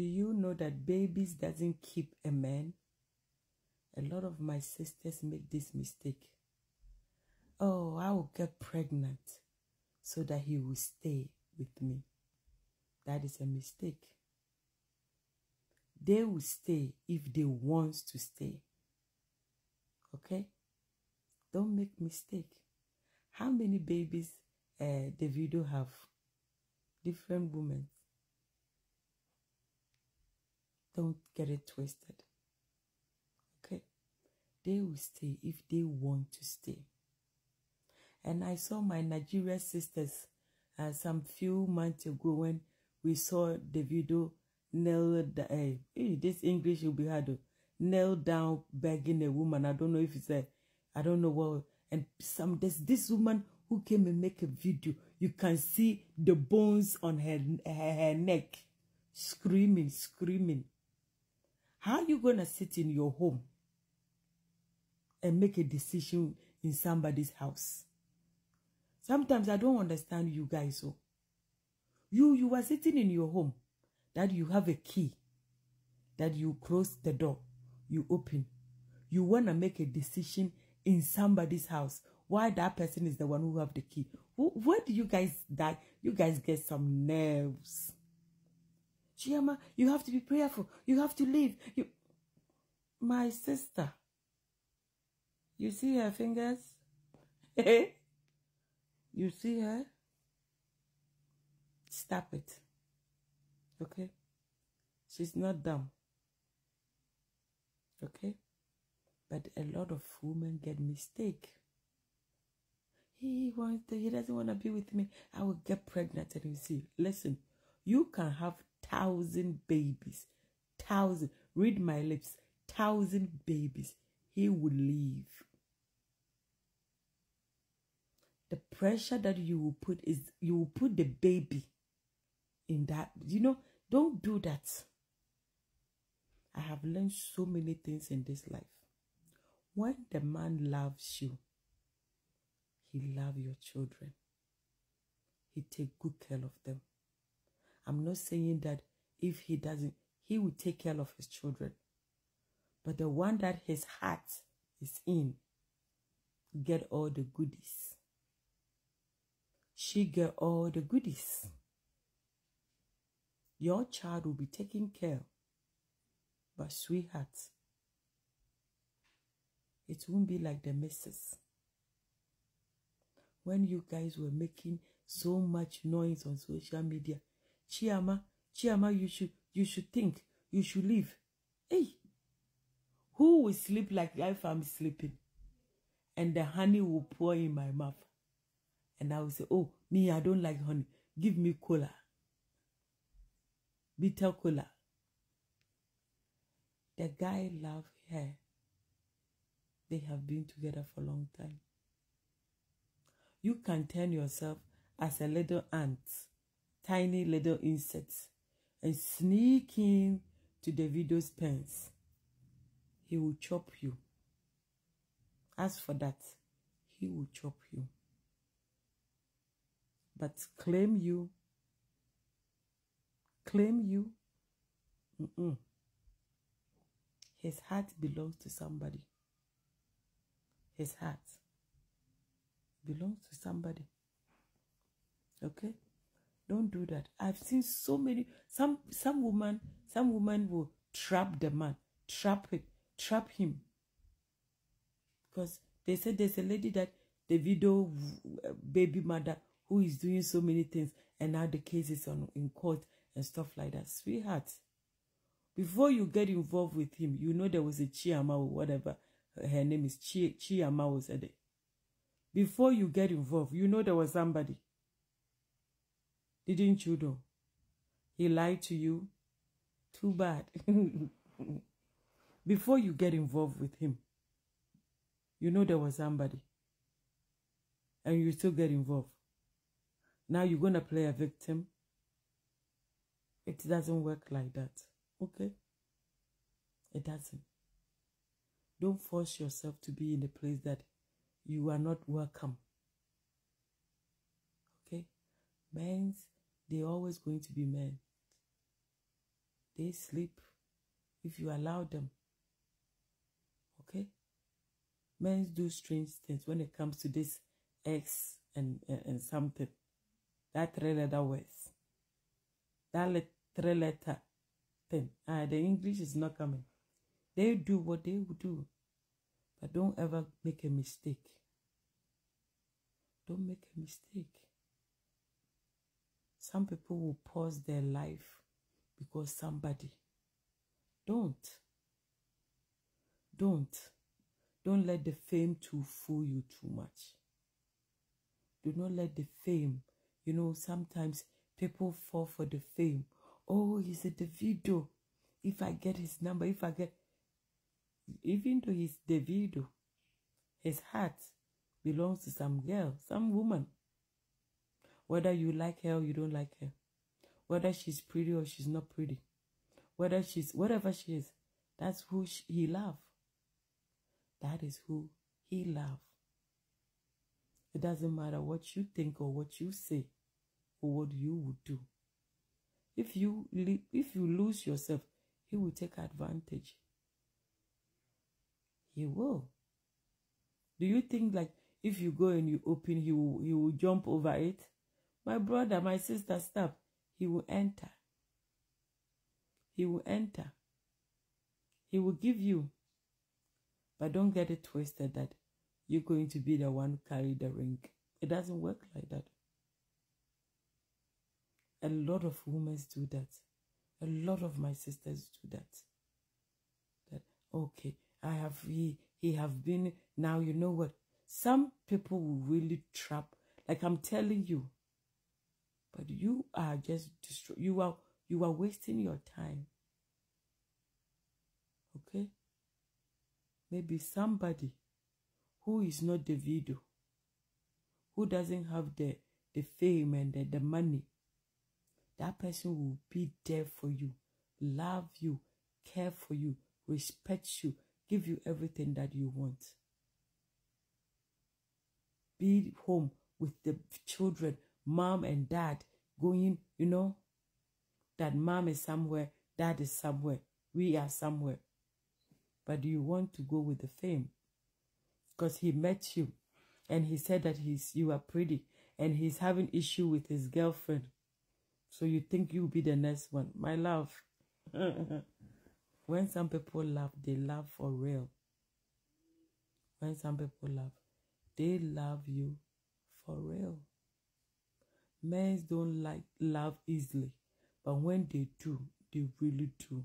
Do you know that babies doesn't keep a man? A lot of my sisters make this mistake. Oh, I will get pregnant so that he will stay with me. That is a mistake. They will stay if they want to stay. Okay? Don't make mistake. How many babies uh, Davido have? Different women. Don't get it twisted. Okay? They will stay if they want to stay. And I saw my Nigerian sisters uh, some few months ago when we saw Davido kneel uh, hey, this English will be hard kneel down begging a woman. I don't know if it's a I don't know what and some there's this woman who came and make a video. You can see the bones on her her, her neck screaming, screaming. How are you gonna sit in your home and make a decision in somebody's house? Sometimes I don't understand you guys. So you you are sitting in your home that you have a key that you close the door, you open. You want to make a decision in somebody's house. Why that person is the one who have the key? Where do you guys that you guys get some nerves? Chioma, you have to be prayerful. You have to leave. You, my sister. You see her fingers? hey? you see her? Stop it. Okay? She's not dumb. Okay? But a lot of women get mistake. He wants to, he doesn't want to be with me. I will get pregnant and you see. Listen, you can have thousand babies. Thousand. Read my lips. Thousand babies. He will leave. The pressure that you will put is you will put the baby in that. You know, don't do that. I have learned so many things in this life. When the man loves you, he love your children. He take good care of them. I'm not saying that if he doesn't, he will take care of his children. But the one that his heart is in, get all the goodies. She get all the goodies. Your child will be taken care. But sweetheart, it won't be like the missus. When you guys were making so much noise on social media, Chiama, Chiama, you should you should think, you should leave. Hey, who will sleep like if I'm sleeping? And the honey will pour in my mouth. And I will say, Oh, me, I don't like honey. Give me cola bitter cola. The guy loved her. They have been together for a long time. You can turn yourself as a little ant, tiny little insect, and sneak in to widow's pens. He will chop you. As for that, he will chop you. But claim you claim you. Mm-mm. His heart belongs to somebody. His heart belongs to somebody. Okay? Don't do that. I've seen so many some some woman some woman will trap the man, trap it, trap him. Because they said there's a lady that Davido baby mother who is doing so many things and now the case is on in court and stuff like that. Sweetheart, before you get involved with him, you know there was a Chiama or whatever her name is, Chi, Chiama was there. Before you get involved, you know there was somebody. Didn't you know? He lied to you. Too bad. Before you get involved with him, you know there was somebody. And you still get involved. Now you're going to play a victim it doesn't work like that. Okay? It doesn't. Don't force yourself to be in a place that you are not welcome. Okay? Men, they're always going to be men. they sleep if you allow them. Okay? Men do strange things when it comes to this X and, and, and something. That three letter words. That le- three letter thing. Ah, the English is not coming. They do what they would do. But don't ever make a mistake. Don't make a mistake. Some people will pause their life because somebody. Don't. Don't. Don't let the fame to fool you too much. Do not let the fame, you know, sometimes people fall for the fame. Oh, he's a Davido. If I get his number, if I get, even though he's Davido, his heart belongs to some girl, some woman. Whether you like her or you don't like her, whether she's pretty or she's not pretty, whether she's whatever she is, that's who she, he love. That is who he love. It doesn't matter what you think or what you say or what you would do. If you if you lose yourself, he will take advantage. He will. Do you think like if you go and you open, he will he will jump over it? My brother, my sister, stop. He will enter. He will enter. He will give you. But don't get it twisted that you're going to be the one who carry the ring. It doesn't work like that. A lot of women do that. A lot of my sisters do that. That okay, I have he he have been now you know what? Some people will really trap like I'm telling you. But you are just destroy you are you are wasting your time. Okay? Maybe somebody who is not Davido, who doesn't have the, the fame and the, the money, that person will be there for you, love you, care for you, respect you, give you everything that you want. Be home with the children, mom and dad, going, you know, that mom is somewhere, dad is somewhere, we are somewhere. But do you want to go with the fame? because he met you and he said that he's you are pretty and he's having issue with his girlfriend. So you think you'll be the next one. My love. When some people love they love for real. When some people love they love you for real men don't like love easily but when they do they really do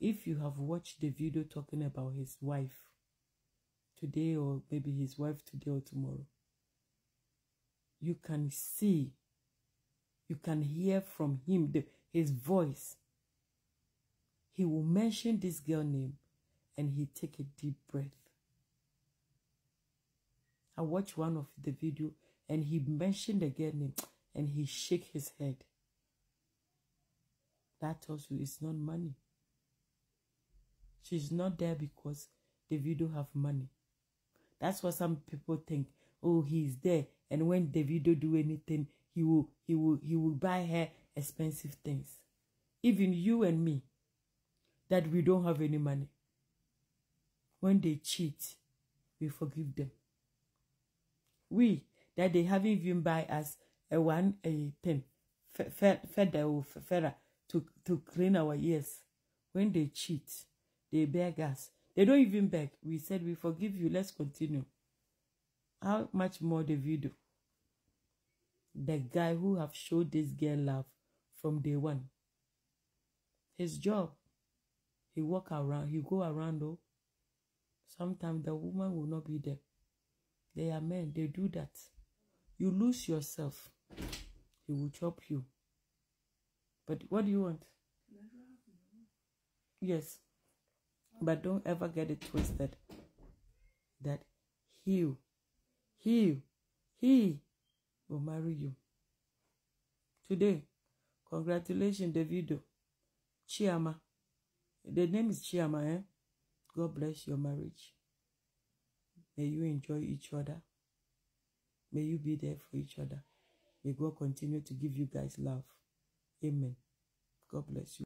if you have watched the video talking about his wife today or maybe his wife today or tomorrow. You can see, you can hear from him the, his voice. He will mention this girl name and he take a deep breath. I watched one of the video and he mentioned name and he shake his head. That tells you it's not money. She's not there because Davido have money. That's what some people think. Oh, he's there, and when Davido do anything, he will he will he will buy her expensive things. Even you and me, that we don't have any money. When they cheat, we forgive them. We that they haven't even buy us a one a thing, feather or feather to to clean our ears. When they cheat, they beg us they don't even beg. We said, we forgive you. Let's continue. How much more the video? The guy who have showed this girl love from day one. His job. He walk around. He go around though. Sometimes the woman will not be there. They are men. They do that. You lose yourself. He will chop you. But what do you want? Yes. But don't ever get it twisted that he, he, he will marry you. Today, congratulations, Davido. Chiama. The name is Chiama, eh? God bless your marriage. May you enjoy each other. May you be there for each other. May God continue to give you guys love. Amen. God bless you.